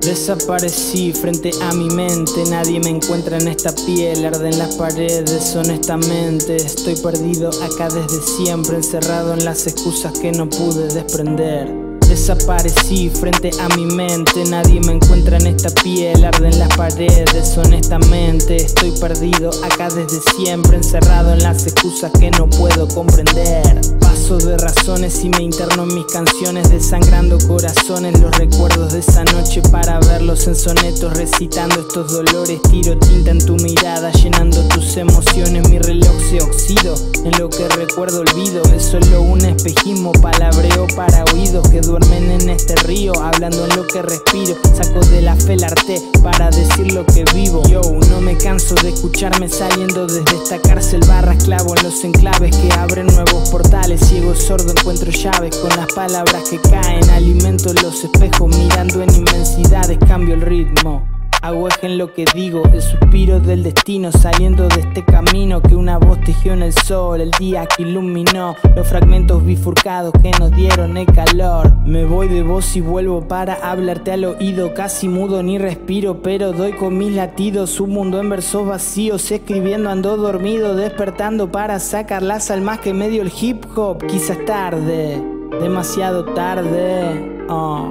Desaparecí frente a mi mente, nadie me encuentra en esta piel, arden las paredes honestamente. Estoy perdido acá desde siempre, encerrado en las excusas que no pude desprender. Desaparecí frente a mi mente, nadie me encuentra en esta piel, arden las paredes honestamente. Estoy perdido acá desde siempre, encerrado en las excusas que no puedo comprender de razones y me interno en mis canciones Desangrando corazones, los recuerdos de esa noche Para verlos en sonetos recitando estos dolores Tiro tinta en tu mirada llenando tus emociones Mi reloj se oxido, en lo que recuerdo olvido Es solo un espejismo, palabreo para oídos Que duermen en este río, hablando en lo que respiro Saco de la fe el arte para decir lo que vivo. Yo no me canso de escucharme saliendo desde esta cárcel Barra esclavo en los enclaves que abren nuevos portales sordo encuentro llaves con las palabras que caen. Alimento los espejos mirando en inmensidades Cambio el ritmo. Hago eje en lo que digo, el suspiro del destino Saliendo de este camino que una voz el sol El día que iluminó los fragmentos bifurcados que nos dieron el calor Me voy de voz y vuelvo para hablarte al oído Casi mudo ni respiro, pero doy con mis latidos Un mundo en versos vacíos, escribiendo ando dormido Despertando para sacar las almas que me dio el hip hop Quizás tarde, demasiado tarde oh.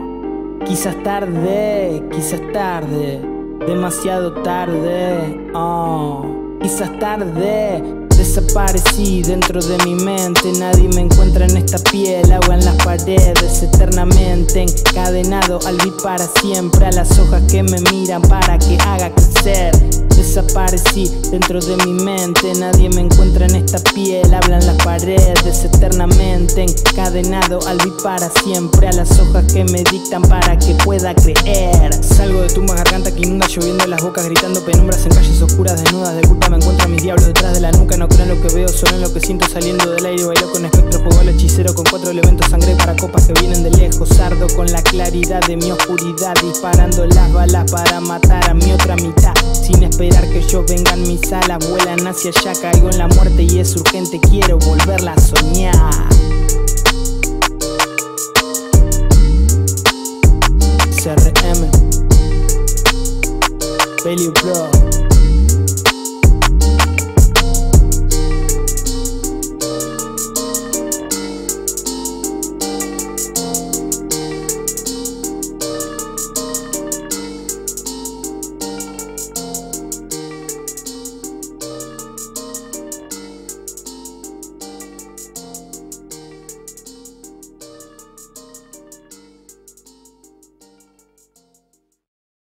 Quizás tarde, quizás tarde demasiado tarde, oh, quizás tarde. Desaparecí dentro de mi mente, nadie me encuentra en esta piel, agua en las paredes, eternamente encadenado al beat para siempre, a las hojas que me miran para que haga crecer. Desaparecí dentro de mi mente, nadie me encuentra en esta piel, hablan las paredes eternamente encadenado al beat para siempre, a las hojas que me dictan para que pueda creer. Salgo de tumba garganta que inunda lloviendo en las bocas, gritando penumbras en calles oscuras desnudas de culpa me encuentro a mis diablos detrás de la nuca, no creo en lo que veo, solo en lo que siento saliendo del aire, bailo con espectro, juego al hechicero con cuatro elementos, sangre para copas que vienen de lejos, sardo con la claridad de mi oscuridad, disparando las balas para matar a mi otra mitad, sin esperar que yo venga en mis alas, vuelan hacia allá, caigo en la muerte y es urgente, quiero volverla a soñar. Belly blood.